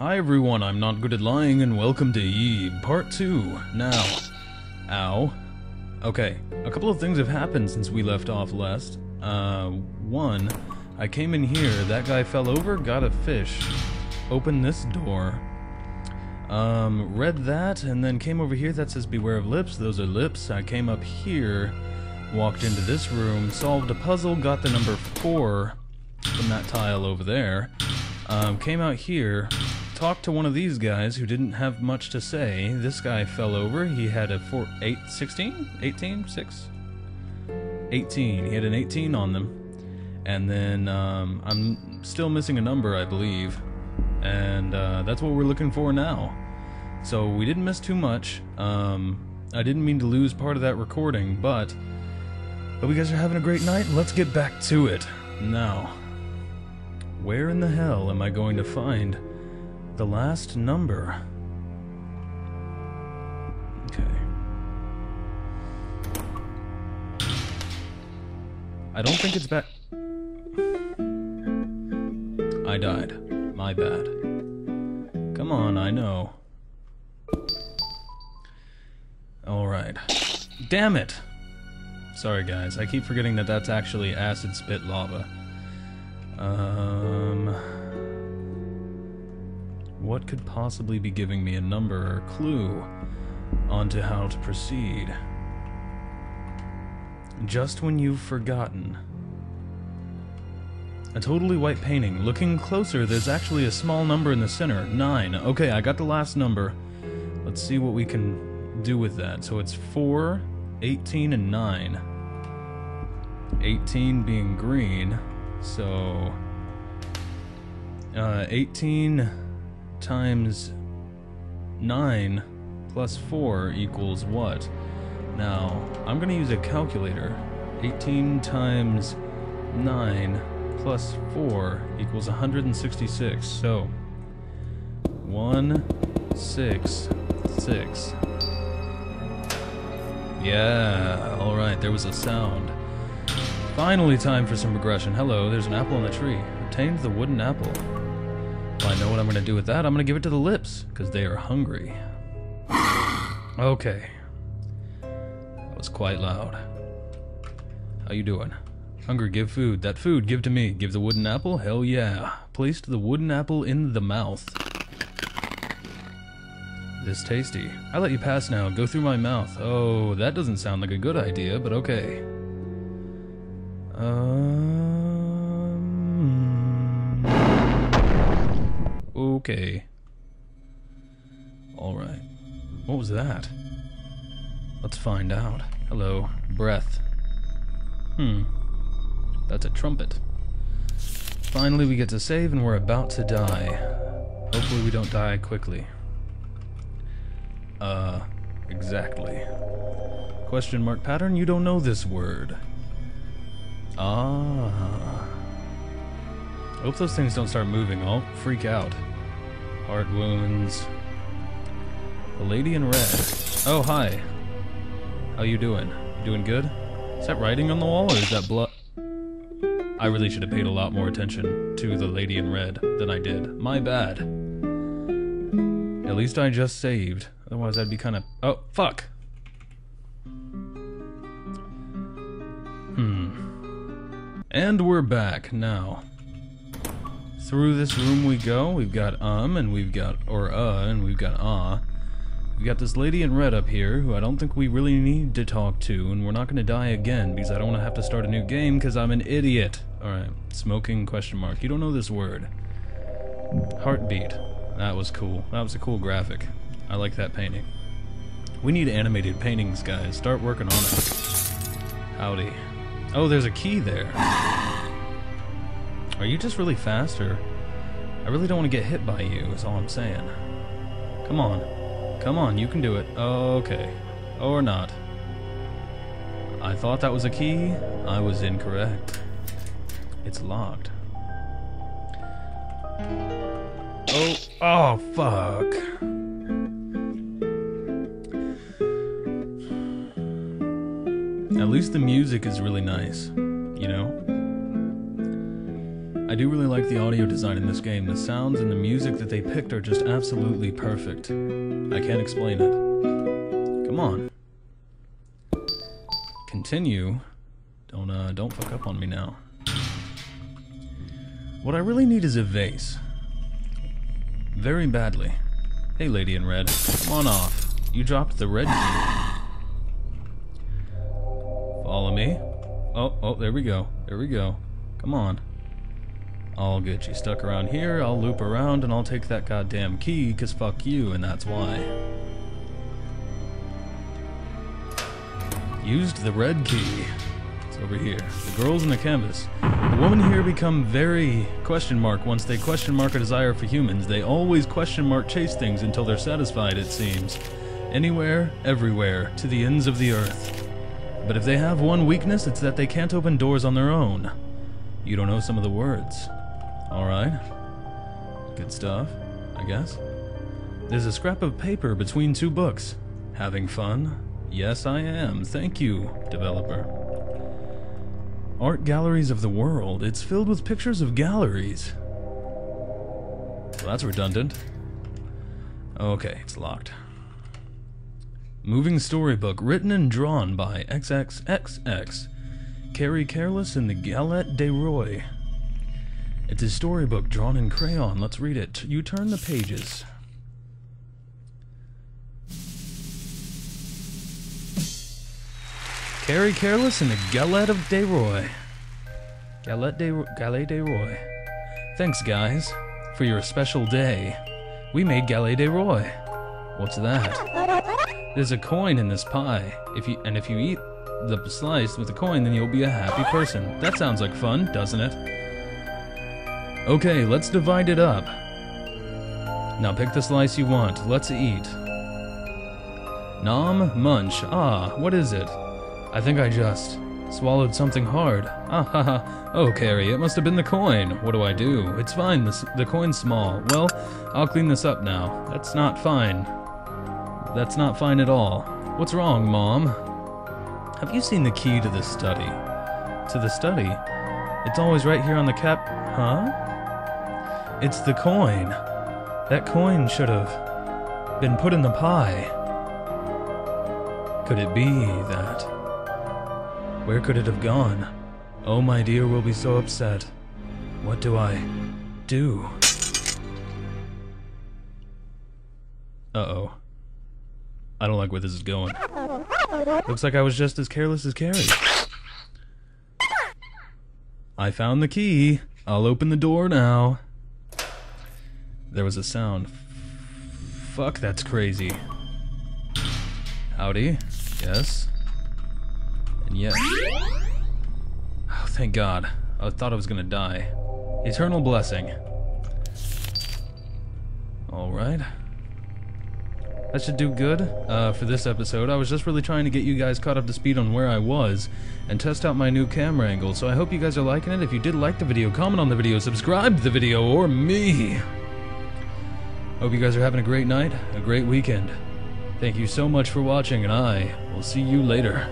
Hi everyone, I'm not good at lying and welcome to Eve, part 2. Now, ow. Okay, a couple of things have happened since we left off last. Uh, one, I came in here, that guy fell over, got a fish. Opened this door. Um, read that, and then came over here, that says beware of lips, those are lips. I came up here, walked into this room, solved a puzzle, got the number 4 from that tile over there. Um, came out here, talked to one of these guys who didn't have much to say. This guy fell over. He had a 4, 8, 16? 18? 6? 18. He had an 18 on them. And then um, I'm still missing a number, I believe. And uh, that's what we're looking for now. So we didn't miss too much. Um, I didn't mean to lose part of that recording, but. But you guys are having a great night. Let's get back to it. Now, where in the hell am I going to find the last number? Okay. I don't think it's back. I died. My bad. Come on, I know. Alright. Damn it! Sorry guys, I keep forgetting that that's actually acid spit lava. Um... What could possibly be giving me a number or clue onto how to proceed? Just when you've forgotten. A totally white painting. Looking closer, there's actually a small number in the center. Nine. Okay, I got the last number. Let's see what we can do with that. So it's 4, 18, and 9. 18 being green. So... Uh, 18 times 9 plus 4 equals what? Now, I'm going to use a calculator. 18 times 9 plus 4 equals 166. So, 166. 6, 6. Yeah, alright, there was a sound. Finally time for some regression. Hello, there's an apple on the tree. Obtained the wooden apple. Well, I know what I'm going to do with that. I'm going to give it to the lips, because they are hungry. Okay. That was quite loud. How you doing? Hungry, give food. That food, give to me. Give the wooden apple? Hell yeah. Placed the wooden apple in the mouth. This tasty. I let you pass now. Go through my mouth. Oh, that doesn't sound like a good idea, but okay. Um... Okay. Alright. What was that? Let's find out. Hello. Breath. Hmm. That's a trumpet. Finally we get to save and we're about to die. Hopefully we don't die quickly. Uh, exactly. Question mark pattern, you don't know this word. Ah. I hope those things don't start moving. I'll freak out. Heart wounds. The lady in red. Oh, hi. How you doing? You doing good? Is that writing on the wall or is that blood? I really should have paid a lot more attention to the lady in red than I did. My bad. At least I just saved. Otherwise I'd be kind of... Oh, fuck! Hmm. And we're back now. Through this room we go. We've got um and we've got or uh and we've got ah. We've got this lady in red up here who I don't think we really need to talk to and we're not to die again because I don't want to have to start a new game because I'm an idiot. Alright, smoking question mark. You don't know this word. Heartbeat. That was cool. That was a cool graphic. I like that painting. We need animated paintings, guys. Start working on it. Howdy. Oh, there's a key there. Are you just really fast, or... I really don't want to get hit by you, is all I'm saying. Come on. Come on, you can do it. Okay. Or not. I thought that was a key. I was incorrect. It's locked. Oh, oh, fuck. At least the music is really nice, you know? I do really like the audio design in this game. The sounds and the music that they picked are just absolutely perfect. I can't explain it. Come on. Continue. Don't uh don't fuck up on me now. What I really need is a vase. Very badly. Hey lady in red, come on off. You dropped the red key. Follow me. Oh, oh, there we go. There we go. Come on. I'll get you stuck around here, I'll loop around, and I'll take that goddamn key, cause fuck you, and that's why. Used the red key. It's over here. The girls in the canvas. The women here become very question mark once they question mark a desire for humans. They always question mark chase things until they're satisfied, it seems. Anywhere, everywhere, to the ends of the earth. But if they have one weakness, it's that they can't open doors on their own. You don't know some of the words. Alright. Good stuff, I guess. There's a scrap of paper between two books. Having fun? Yes, I am. Thank you, developer. Art galleries of the world. It's filled with pictures of galleries. Well, that's redundant. Okay, it's locked. Moving storybook written and drawn by XXXX. Carrie Careless and the Galette de Roy. It's a storybook drawn in crayon. Let's read it. You turn the pages. Carrie Careless and the Galette of de Roy. Galette de, Galette de Roy. Thanks, guys, for your special day. We made Galette de Roy. What's that? There's a coin in this pie. If you and if you eat the slice with the coin, then you'll be a happy person. That sounds like fun, doesn't it? Okay, let's divide it up. Now pick the slice you want. Let's eat. Nom munch. Ah, what is it? I think I just swallowed something hard. Ah ha ha. Oh, Carrie, it must have been the coin. What do I do? It's fine, the, the coin's small. Well, I'll clean this up now. That's not fine. That's not fine at all. What's wrong, Mom? Have you seen the key to the study? To the study? It's always right here on the cap. Huh? It's the coin. That coin should have been put in the pie. Could it be that? Where could it have gone? Oh, my dear will be so upset. What do I do? Uh-oh. I don't like where this is going. Looks like I was just as careless as Carrie. I found the key. I'll open the door now. There was a sound. Fuck, that's crazy. Howdy. Yes. And yes. Oh, thank God. I thought I was gonna die. Eternal blessing. Alright. That should do good uh, for this episode. I was just really trying to get you guys caught up to speed on where I was and test out my new camera angle, so I hope you guys are liking it. If you did like the video, comment on the video, subscribe to the video, or me. Hope you guys are having a great night, a great weekend. Thank you so much for watching, and I will see you later.